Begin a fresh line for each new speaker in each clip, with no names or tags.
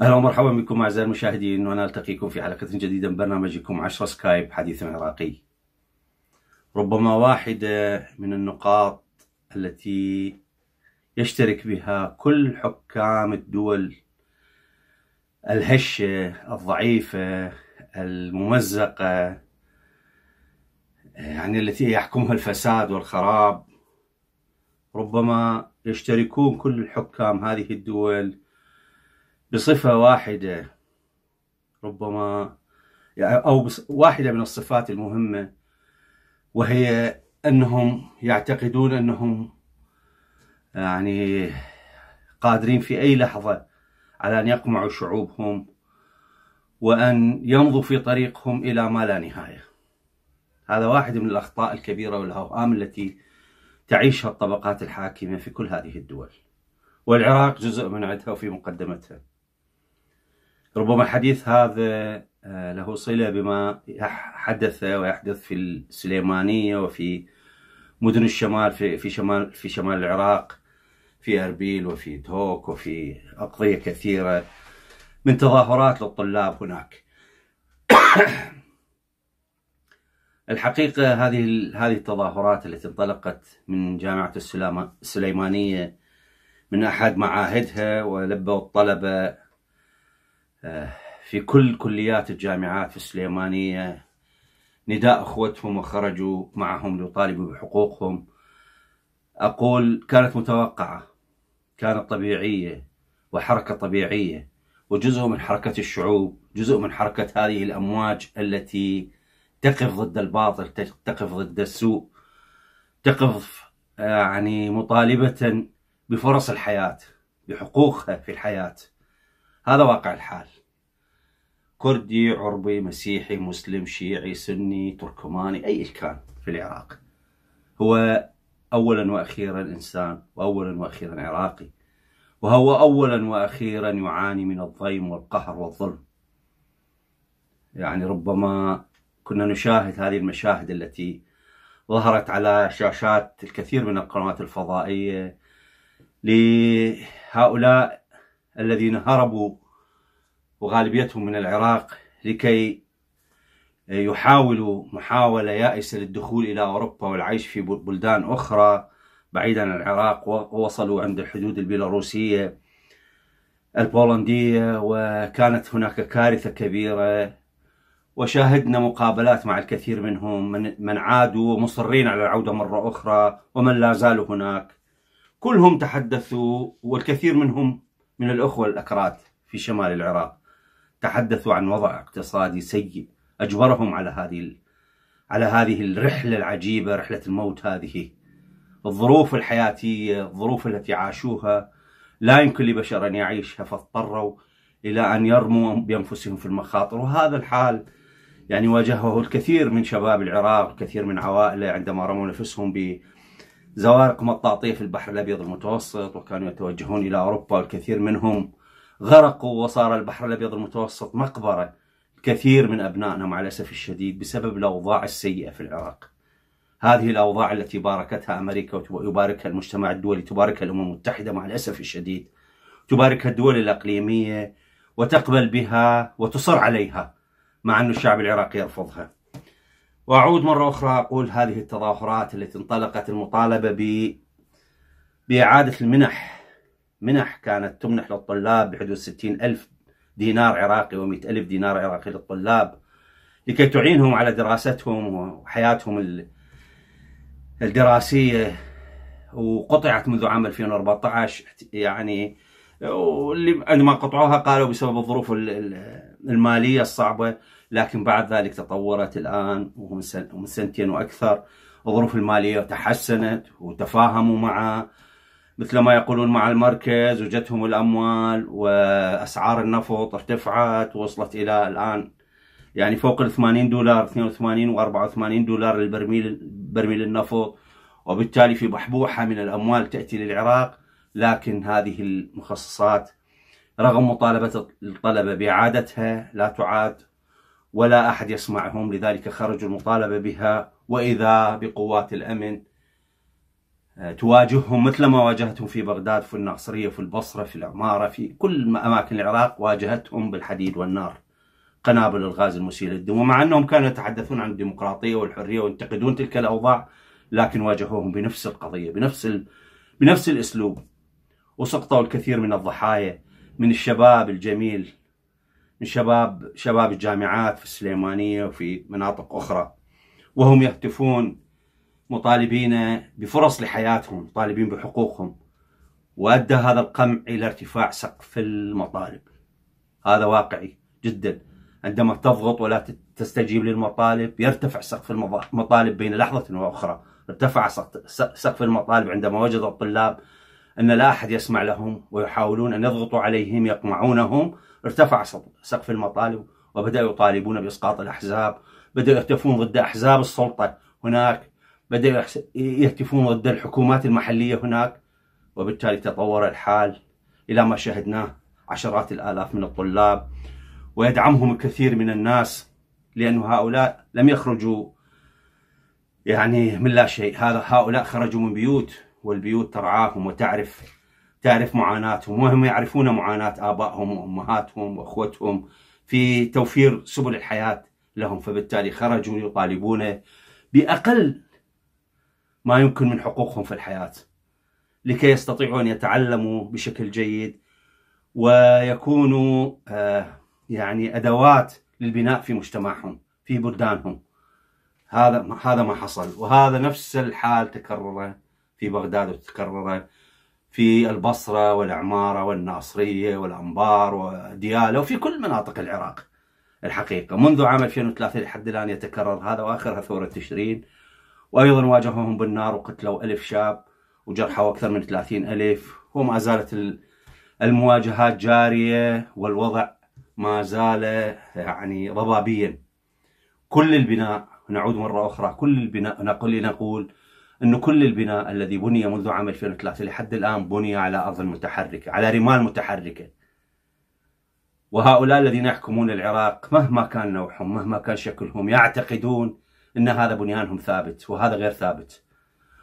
أهلا ومرحبا بكم أعزائي المشاهدين وأنا التقيكم في حلقة جديدة من برنامجكم 10 سكايب حديث عراقي. ربما واحدة من النقاط التي يشترك بها كل حكام الدول الهشه الضعيفه الممزقه يعني التي يحكمها الفساد والخراب. ربما يشتركون كل حكام هذه الدول بصفة واحدة. ربما أو واحدة من الصفات المهمة وهي أنهم يعتقدون أنهم يعني قادرين في أي لحظة على أن يقمعوا شعوبهم وأن يمضوا في طريقهم إلى ما لا نهاية. هذا واحد من الأخطاء الكبيرة والأوهام التي تعيشها الطبقات الحاكمة في كل هذه الدول. والعراق جزء من عدها وفي مقدمتها. ربما الحديث هذا آه، له صلة بما حدث ويحدث في السليمانية وفي مدن الشمال في في شمال في شمال العراق. في أربيل وفي دوك وفي أقضية كثيرة من تظاهرات للطلاب هناك. الحقيقة هذه هذه التظاهرات التي انطلقت من جامعة السليمانية من أحد معاهدها ولبوا الطلبة في كل كليات الجامعات في السليمانية. نداء أخوتهم وخرجوا معهم ليطالبوا بحقوقهم. أقول كانت متوقعة. كانت طبيعية وحركة طبيعية وجزء من حركة الشعوب جزء من حركة هذه الأمواج التي تقف ضد الباطل تقف ضد السوء تقف يعني مطالبة بفرص الحياة بحقوقها في الحياة. هذا واقع الحال. كردي عربي مسيحي مسلم شيعي سني تركماني أي كان في العراق. هو أولا وأخيرا إنسان وأولا وأخيرا عراقي. وهو أولا وأخيرا يعاني من الضيم والقهر والظلم. يعني ربما كنا نشاهد هذه المشاهد التي ظهرت على شاشات الكثير من القنوات الفضائية لهؤلاء الذين هربوا وغالبيتهم من العراق لكي يحاولوا محاولة يائسة للدخول إلى أوروبا والعيش في بلدان أخرى بعيدا عن العراق ووصلوا عند الحدود البيلاروسية البولندية وكانت هناك كارثة كبيرة وشاهدنا مقابلات مع الكثير منهم من, من عادوا مصرين على العودة مرة أخرى ومن لا زالوا هناك. كلهم تحدثوا والكثير منهم من الأخوة الأكراد في شمال العراق تحدثوا عن وضع اقتصادي سيء. أجبرهم على هذه على هذه الرحلة العجيبة رحلة الموت هذه. الظروف الحياتية الظروف التي عاشوها. لا يمكن لبشر أن يعيشها فاضطروا إلى أن يرموا بأنفسهم في المخاطر. وهذا الحال يعني واجهه الكثير من شباب العراق الكثير من عوائله عندما رموا نفسهم بزوارق مطاطيه في البحر الأبيض المتوسط وكانوا يتوجهون إلى أوروبا والكثير منهم غرقوا وصار البحر الأبيض المتوسط مقبرة. كثير من أبنائنا مع الأسف الشديد بسبب الأوضاع السيئة في العراق. هذه الأوضاع التي باركتها أمريكا ويباركها المجتمع الدولي تباركها الأمم المتحدة مع الأسف الشديد تباركها الدول الأقليمية وتقبل بها وتصر عليها مع أن الشعب العراقي يرفضها. وأعود مرة أخرى أقول هذه التظاهرات التي انطلقت المطالبة ب بإعادة المنح. منح كانت تمنح للطلاب بحدود 60 ألف دينار عراقي و100 ألف دينار عراقي للطلاب لكي تعينهم على دراستهم وحياتهم الدراسية. وقطعت منذ عام 2014 يعني واللي عندما قطعوها قالوا بسبب الظروف المالية الصعبة لكن بعد ذلك تطورت الآن ومن سنتين وأكثر الظروف المالية تحسنت وتفاهموا مع مثل ما يقولون مع المركز وجتهم الأموال وأسعار النفط ارتفعت وصلت إلى الآن يعني فوق ال 80 دولار 82 و 84 دولار للبرميل برميل النفط. وبالتالي في بحبوحة من الأموال تأتي للعراق لكن هذه المخصصات رغم مطالبة الطلبة بإعادتها لا تعاد ولا أحد يسمعهم لذلك خرجوا المطالبة بها وإذا بقوات الأمن تواجههم مثل ما واجهتهم في بغداد في الناصرية في البصرة في العمارة في كل أماكن العراق واجهتهم بالحديد والنار قنابل الغاز المسيل للدم ومع أنهم كانوا يتحدثون عن الديمقراطية والحرية وينتقدون تلك الأوضاع لكن واجهوهم بنفس القضية بنفس ال... بنفس الأسلوب. وسقطوا الكثير من الضحايا من الشباب الجميل من شباب شباب الجامعات في السليمانية وفي مناطق أخرى. وهم يهتفون مطالبين بفرص لحياتهم طالبين بحقوقهم. وأدى هذا القمع إلى ارتفاع سقف المطالب. هذا واقعي جدا. عندما تضغط ولا تستجيب للمطالب يرتفع سقف المطالب بين لحظة وأخرى. ارتفع سقف المطالب عندما وجد الطلاب أن لا أحد يسمع لهم ويحاولون أن يضغطوا عليهم يقمعونهم. ارتفع سقف المطالب وبدأوا يطالبون بإسقاط الأحزاب. بدأوا يهتفون ضد أحزاب السلطة. هناك بدأوا يهتفون ضد الحكومات المحلية هناك وبالتالي تطور الحال إلى ما شاهدناه عشرات الآلاف من الطلاب ويدعمهم الكثير من الناس لأن هؤلاء لم يخرجوا يعني من لا شيء. هذا هؤلاء خرجوا من بيوت والبيوت ترعاهم وتعرف تعرف معاناتهم وهم يعرفون معاناة آبائهم وأمهاتهم وأخوتهم في توفير سبل الحياة لهم. فبالتالي خرجوا يطالبون بأقل ما يمكن من حقوقهم في الحياة. لكي يستطيعوا أن يتعلموا بشكل جيد ويكونوا آه، يعني أدوات للبناء في مجتمعهم في بلدانهم. هذا هذا ما حصل. وهذا نفس الحال تكرر في بغداد وتكرر في البصرة والعمارة والناصرية والأنبار وديالى وفي كل مناطق العراق الحقيقة. منذ عام 2003 لحد الآن يتكرر هذا وآخرها ثورة تشرين وأيضا واجهوهم بالنار وقتلوا ألف شاب وجرحوا أكثر من 30 ألف. وما زالت المواجهات جارية والوضع ما زال يعني ضبابيا كل البناء نعود مرة أخرى كل البناء نقول نقول أن كل البناء الذي بني منذ عام 2003 لحد الآن بني على أرض متحركة على رمال متحركة. وهؤلاء الذين يحكمون العراق مهما كان نوعهم مهما كان شكلهم يعتقدون أن هذا بنيانهم ثابت وهذا غير ثابت.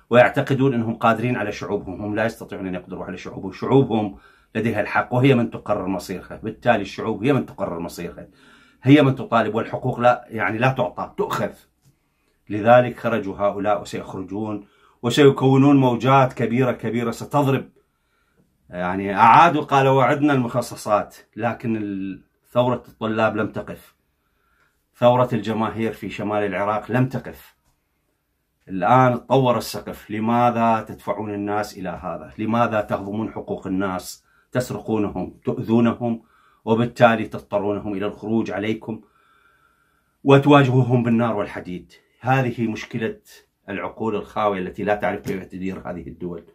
ويعتقدون أنهم قادرين على شعوبهم. هم لا يستطيعون أن يقدروا على شعوبهم. شعوبهم لديها الحق وهي من تقرر مصيرها. بالتالي الشعوب هي من تقرر مصيرها. هي من تطالب والحقوق لا يعني لا تعطى تؤخذ. لذلك خرجوا هؤلاء وسيخرجون وسيكونون موجات كبيرة كبيرة. ستضرب يعني أعادوا قالوا وعدنا المخصصات لكن ثورة الطلاب لم تقف. ثورة الجماهير في شمال العراق لم تقف. الآن تطور السقف. لماذا تدفعون الناس إلى هذا؟ لماذا تهضمون حقوق الناس؟ تسرقونهم تؤذونهم وبالتالي تضطرونهم إلى الخروج عليكم وتواجهوهم بالنار والحديد. هذه مشكلة العقول الخاوية التي لا تعرف كيف تدير هذه الدول.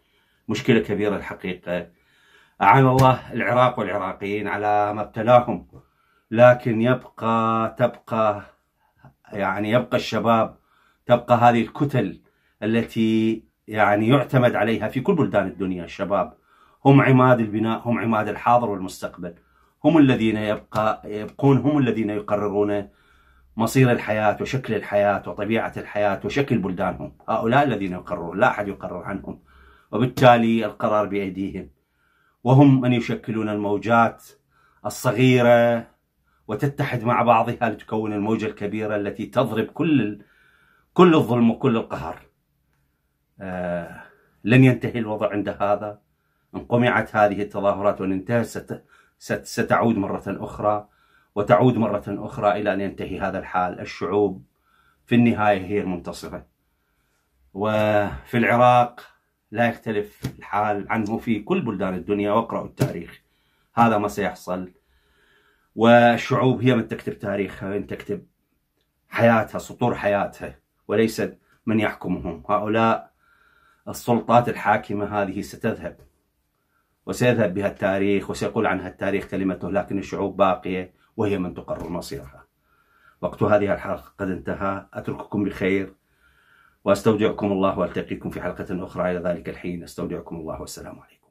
مشكلة كبيرة الحقيقة. أعان الله العراق والعراقيين على ما ابتلاهم. لكن يبقى تبقى يعني يبقى الشباب تبقى هذه الكتل التي يعني يعتمد عليها في كل بلدان الدنيا الشباب. هم عماد البناء هم عماد الحاضر والمستقبل. هم الذين يبقى يبقون هم الذين يقررون مصير الحياة وشكل الحياة وطبيعة الحياة وشكل بلدانهم. هؤلاء الذين يقررون لا أحد يقرر عنهم. وبالتالي القرار بأيديهم. وهم من يشكلون الموجات الصغيرة وتتحد مع بعضها لتكون الموجة الكبيرة التي تضرب كل كل الظلم وكل القهر. آه لن ينتهي الوضع عند هذا. إن قمعت هذه التظاهرات وإن انتهت ستعود مرة أخرى. وتعود مرة أخرى إلى أن ينتهي هذا الحال. الشعوب في النهاية هي المنتصرة وفي العراق لا يختلف الحال عنه في كل بلدان الدنيا. واقرأوا التاريخ. هذا ما سيحصل. والشعوب هي من تكتب تاريخها من تكتب حياتها سطور حياتها وليست من يحكمهم. هؤلاء السلطات الحاكمة هذه ستذهب وسيذهب بها التاريخ وسيقول عنها التاريخ كلمته لكن الشعوب باقية وهي من تقرر مصيرها وقت هذه الحلقة قد انتهى أترككم بخير وأستودعكم الله وألتقيكم في حلقة أخرى. إلى ذلك الحين أستودعكم الله والسلام عليكم.